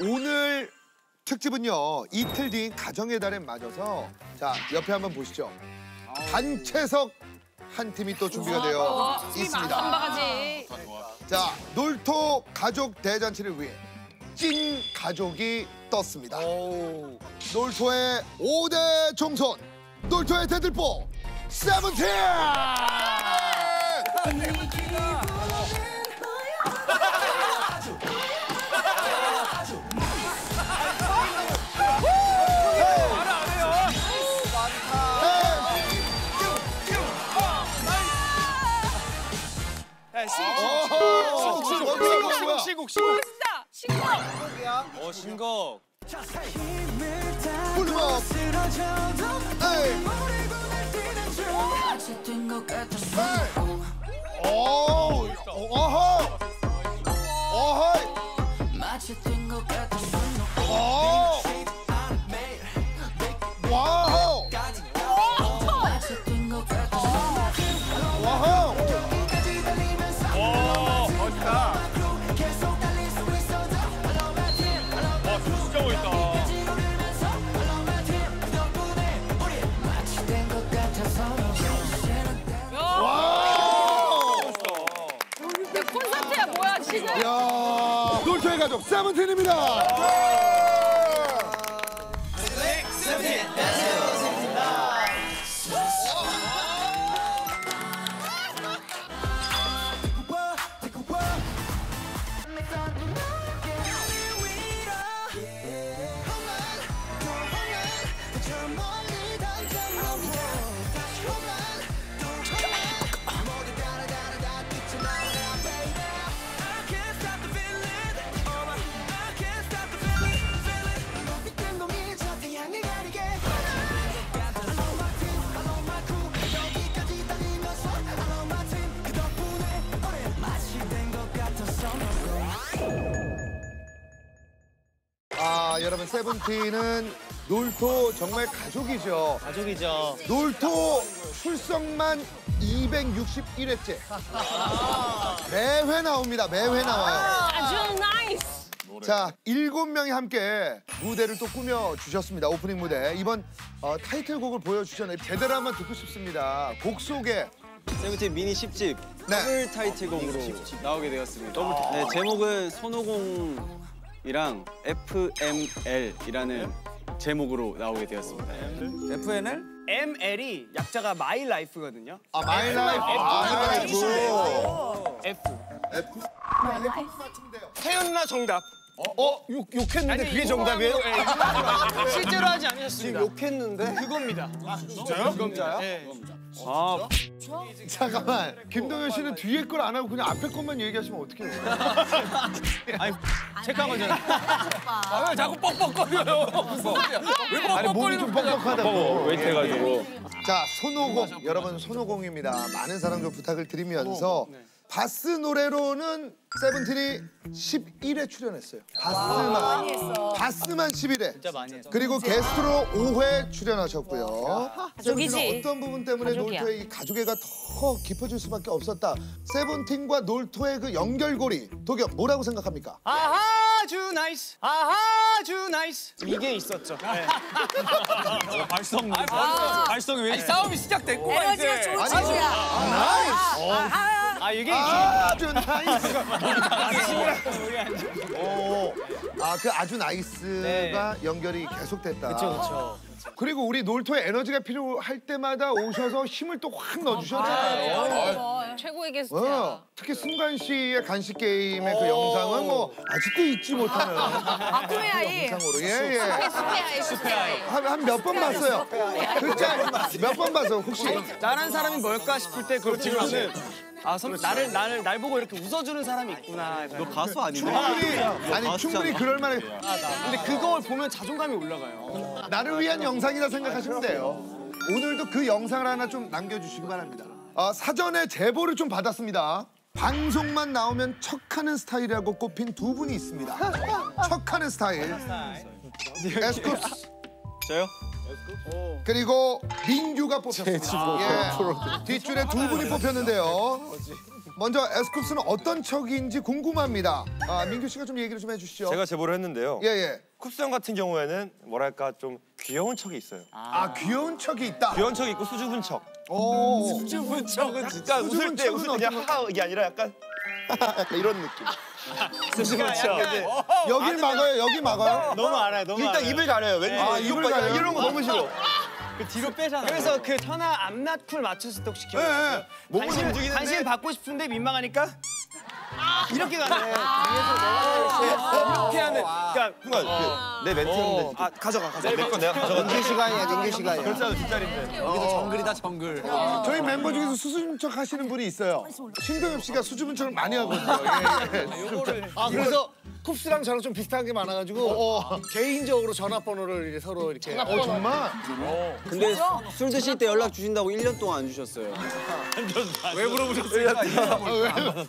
오늘 특집은요 이틀 뒤인 가정의 달에 맞아서 자 옆에 한번 보시죠 단체석 한 팀이 또 준비가 되어 있습니다. 자 놀토 가족 대잔치를 위해 찐 가족이 떴습니다 놀토의 오대 종손 놀토의 대들보 세븐틴 시국 시국 진짜 신고. 어 신곡. 풀업 에이 에이 놀토의 가족 세븐틴입니다 여러분 세븐틴은 놀토 정말 가족이죠. 가족이죠. 놀토 출석만 261회째. 매회 나옵니다. 매회 나와요. 아주 nice. 자 일곱 명이 함께 무대를 또 꾸며 주셨습니다. 오프닝 무대. 이번 어, 타이틀곡을 보여주셨는데 제대로 한번 듣고 싶습니다. 곡 소개 세븐틴 미니 10집 네. 더블 타이틀곡으로 나오게 되었습니다. 네, 제목은 손오공 이랑 FML이라는 제목으로 나오게 되었습니다. FML? FML이 약자가 my life거든요. 아 my life life F. F 태연 누나 정답. 어? 욕, 욕했는데 그게 정답이에요? 실제로 하지 않으셨습니다. 지금 욕했는데? 그겁니다. 진짜요? 그겁니다요? 네. 아, 잠깐만. 김동현 씨는 뒤에 걸 안 하고 그냥 앞에 것만 얘기하시면 어떡해요? 아니, 체크한 거잖아. 아, 왜 자꾸 뻑뻑거려요? 무슨 소리야? 왜 아니 몸이 좀 뻑뻑하다고. weight 해가지고 자 손오공 여러분 손오공입니다. 많은 사랑 좀 부탁을 드리면서 받쓰 노래로는 세븐틴이 11회 출연했어요 받쓰만 받쓰만 11회 진짜 많이 했어. 그리고 게스트로 5회 출연하셨고요. 세븐틴은 어떤 부분 때문에 가족이야. 놀토의 이 가족애가 더 깊어질 수밖에 없었다 세븐틴과 놀토의 그 연결고리 도겸 뭐라고 생각합니까? 아하주 nice. 아하주 nice. 이게 있었죠. 네. 발성 발성이 왜 싸움이 시작됐고 에너지가 이제. 좋지야. 아, 이게 아주 nice. 오, 아그 아주 nice가 연결이 계속됐다. 그렇죠, 그렇죠. 그리고 우리 놀토의 에너지가 필요할 때마다 오셔서 힘을 또 확 넣어주셨잖아요. 어, 최고의 어, 게스트야. 특히 승관 씨의 간식 게임의 그 영상은 뭐 아직도 잊지 못하는 아, 꿈의 아이. 영상으로 예 예 숲의 아이, 숲의 아이. 한몇 번 봤어요. 그몇 번 봤어 혹시? 나란 사람이 뭘까 싶을 때 그걸 보면은 아, 선, 나를 나를 날 보고 이렇게 웃어주는 사람이 있구나. 너 가수 아닌데? 충분히 아니. 충분히 그럴 만해. 근데 그걸 보면 자존감이 올라가요. 나를 위한 영상이라 생각하시면 돼요. 오늘도 그 영상을 하나 좀 남겨주시기 바랍니다. 어, 사전에 제보를 좀 받았습니다. 방송만 나오면 척하는 스타일이라고 꼽힌 두 분이 있습니다. 척하는 스타일. 에스쿱스 저요? 그리고 민규가 뽑혔습니다. 예. 뒷줄에 두 분이 뽑혔는데요. 먼저 에스쿱스는 어떤 척인지 궁금합니다. 아, 민규 씨가 좀 얘기를 좀 해주시죠. 제가 제보를 했는데요. 예, 예. 쿱스 형 같은 경우에는 뭐랄까 좀 귀여운 척이 있어요. 아, 귀여운 척이 있다. 귀여운 척이 있고 수줍은 척. 오. 수줍은 척은 진짜 웃을 수줍은 때 척은 웃을 때 그냥 하하 이게 아니라 약간 약간 이런 느낌. 수줍은 척. 여길 막아요, 여기 막아요. 너무 알아요. 너무 일단 알아요. 입을 가려요. 왠지 아, 입을 봐, 가려요? 이런 거 너무 싫어. 그 뒤로 빼잖아. 그래서 그 천하 암낫 쿨 맞췄을 때 혹시 예, 기억나요? 예. 몸을 움직이는데 관심 받고 싶은데 민망하니까 이렇게 가는 거예요. 이렇게 하는. 그러니까 순간 그, 내 멘트였는데 아 가져가 가져가. 내거 내가 가져가. 닌게 시간이야 닌게 시간이야. 그렇잖아 뒷자리인데. 정글이다 정글. 저희 멤버 중에서 수줍은 척 하시는 분이 있어요. 신동엽 씨가 수줍은 척을 많이 하거든요. 예, 예. 아 그래서 쿱스랑 저랑 좀 비슷한 게 많아가지고 개인적으로 전화번호를 서로 이렇게 어, 정말? 근데 술 드실 때 연락 주신다고 1년 동안 안 주셨어요. 왜 물어보셨어요?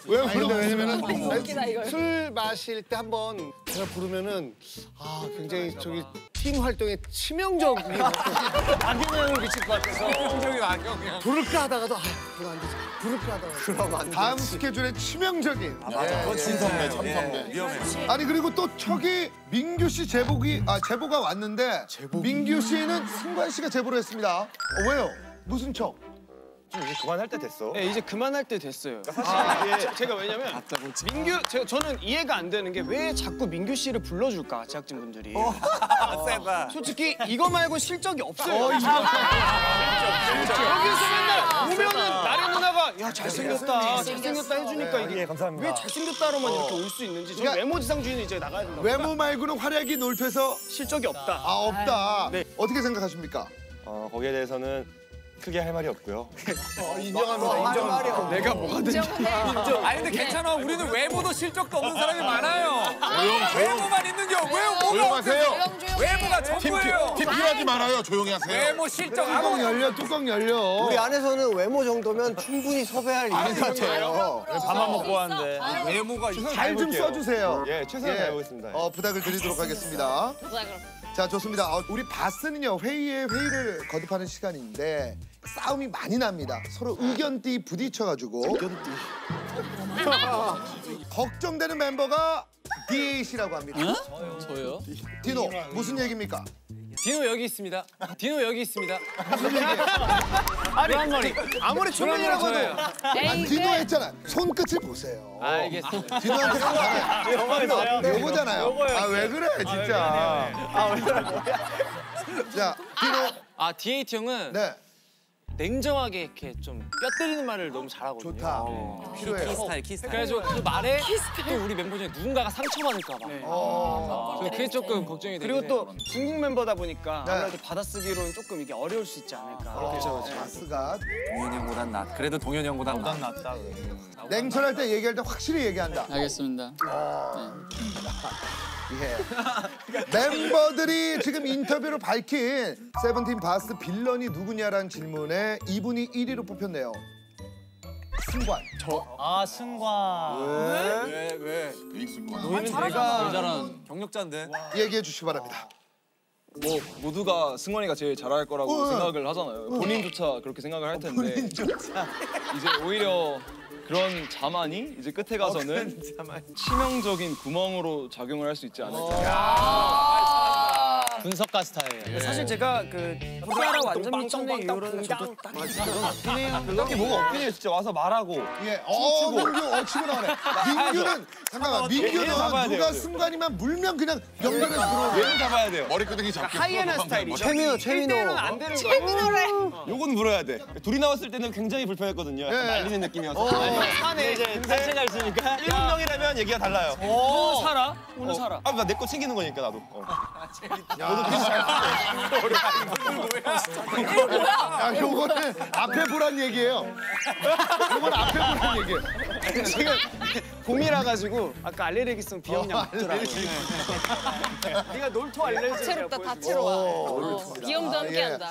왜 근데 왜냐면은 웃기다 이거. 술 마실 때 한번 제가 부르면은 아 굉장히 저기 팀 활동에 치명적인 악영향을 미칠 것 같아서 긍정적인 악영. 부를까 하다가도 아 그럼 안 되지 부를까 하다가 그럼 안 다음 스케줄에 치명적인. 맞아. 진성래 진성래. 위험해. 아니 그리고 또 척이 민규 씨 제복이 아 제보가 왔는데 민규 씨는 승관 씨가 제보를 했습니다. 어, 왜요? 무슨 척? 좀 이제 그만할 때 됐어. 네, 이제 그만할 때 됐어요. 사실 이게 제- 제가 왜냐면 민규 제가 저는 이해가 안 되는 게 왜 자꾸 민규 씨를 불러줄까 제작진 분들이. 솔직히 이거 말고 실적이 없어요. 여기서 맨날 오면은 나래 누나가 야 잘생겼다 잘생겼다 해주니까 이게 예, 감사합니다. 왜 잘생겼다로만 이렇게 올 수 있는지 저는 그러니까- 외모지상주의는 이제 나가야 된다. 외모 말고는 활약이 놀토해서 실적이 없다. 아 없다. 네. 어떻게 생각하십니까? 어, 거기에 대해서는 크게 할 말이 없고요. 인정합니다 인정합니다 내가 뭐가 된 아니 근데 괜찮아. 우리는 외모도 실적도 없는 사람이 많아요. 외모만 있는 게왜 뭐가 없어요? 외모가 전부예요. 피하지 말아요. 조용히 하세요. 외모 실적 뚜껑 아무 열려 뚜껑 열려. 우리 안에서는 외모 정도면 충분히 섭외할 일인 것 같아요 밥만 먹고 왔는데. 외모가 잘 좀. 써주세요. 예, 최선을 예. 다해보겠습니다. 어 부탁을 드리도록 하겠습니다. 자 좋습니다. 어, 우리 바스는요 회의에 회의를 거듭하는 시간인데 싸움이 많이 납니다. 서로 의견띠 부딪혀가지고. 의견띠. 걱정되는 멤버가 DAC라고 합니다. 저요? 디노 무슨 얘기입니까? 디노 여기 있습니다. 디노 여기 있습니다. 무슨? 아니 머리 아무리 초면이라고 해도 아, 디노 했잖아. 손끝을 보세요. 알겠습니다. 디노한테 가잖아요. 요거잖아요. 아 왜 그래 진짜. 자 디노 아 DAT 형은 네 냉정하게 이렇게 좀 뼈 때리는 말을 너무 잘하거든요. 좋다. 필요해요. 스타일 키 스타일. 그래가지고 그 말에 또 우리 멤버 중에 누군가가 상처받을까 봐. 어. 그래서 그게 조금 걱정이 되고 그리고 또 중국 멤버다 보니까 네. 아무래도 받아쓰기로는 조금 이게 어려울 수 있지 않을까. 그렇죠. 바스가 동현이 형보단 낫. 그래도 동현이 형보단 낫. 낫다. 냉철할 때 얘기할 때 확실히 얘기한다. 알겠습니다. 예. 멤버들이 지금 인터뷰로 밝힌 세븐틴 바스 빌런이 누구냐라는 질문에 이분이 1위로 뽑혔네요. 승관. 아 승관. 왜 왜? 너희는 내가 잘한 경력자인데. 얘기해 주시기 바랍니다. 뭐 모두가 승원이가 제일 잘할 거라고 어, 어. 생각을 하잖아요. 본인조차 그렇게 생각을 할 텐데 이제 오히려 그런 자만이 이제 끝에 가서는 치명적인 구멍으로 작용을 할 수 있지 않을까. 분석가 스타일. 사실 제가 그 프라라 완전 미쳤네 이후로는 저도 딱히 뭐가 없긴 해요. 진짜 와서 말하고. 예. 어, 민규 어 치고 나가네. 민규는 잠깐만. 민규는 누가 그. 승관이만 물면 그냥 연결해서 들어오고. 얘는 잡아야 돼요. 머리끄댕이 잡고. 하이에나 스타일이죠. 최민호 최민호 때는 안 되는 거예요. 요건 물어야 돼. 둘이 나왔을 때는 굉장히 불편했거든요. 약간 예. 느낌이어서. 산에 이제 단체 잘 쓰니까 일곱 명이라면 얘기가 달라요. 오늘 살아? 오늘 살아. 아, 나 내 거 챙기는 거니까 나도. 어. 야, 요거는 앞에 보란 얘기예요. 요건 앞에 보란 얘기예요. 지금 봄이라 가지고 아까 알레르기성 비염약 먹더라고요. 네가 놀토 알레르기. 다채롭다 다채로워. 어, 비염도 함께 예. 한다.